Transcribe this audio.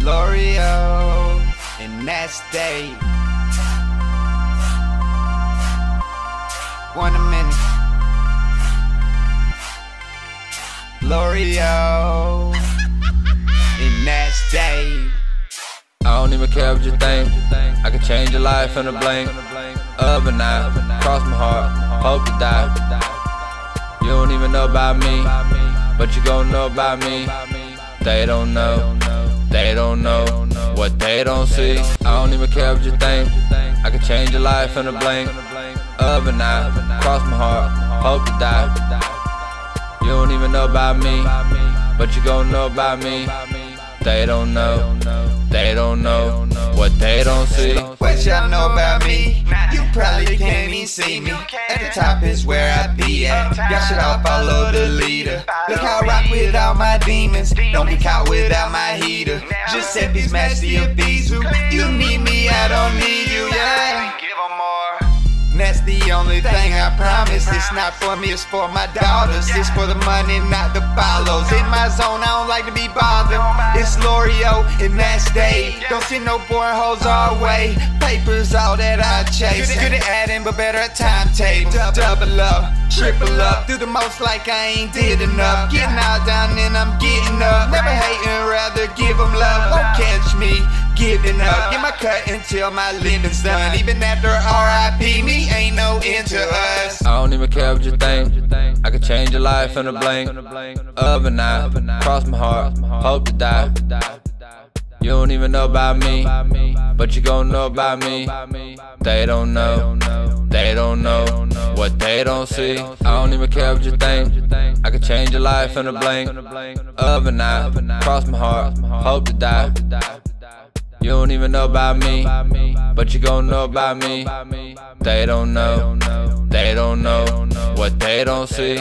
Lorieaux, and that's Dave. One a minute. Lorieaux, and that's Dave. I don't even care what you think. I can change your life in a blink of an eye. Cross my heart, hope to die. You don't even know about me, but you gon' know about me. They don't know, they don't know what they don't see. I don't even care what you think. I can change your life in a blink of an eye. Cross my heart, hope to die. You don't even know about me, but you gon' know about me. They don't know, they don't know what they don't see. What y'all know about me? See me. At the top is where I be at. Y'all should all follow the leader. Look how I rock without my demons. Don't be caught without my heater. Giuseppe's master of bees. You need me, only thing I promise. It's not for me, it's for my daughters. It's for the money, not the follows. In my zone, I don't like to be bothered. It's Lorieaux and that's Dave. Don't see no boring hoes our way. Papers all that I chase. Good at adding, but better at timetable. Double up, triple up. Do the most like I ain't did enough. Getting out down and I'm getting up. Never hating, rather give them love. Won't catch me giving up. Get my cut until my living's done. Even after RIP, me ain't no end us. I don't even care what you think. I can change your life in a blink of. Cross my heart, hope to die. You don't even know about me, but you gon' know about me. They don't know, they don't know what they don't see. I don't even care what you think. I can change your life in a blink of. Cross my heart, hope to die. You don't even know about me, but you gon' know about me. They don't know, they don't know what they don't see.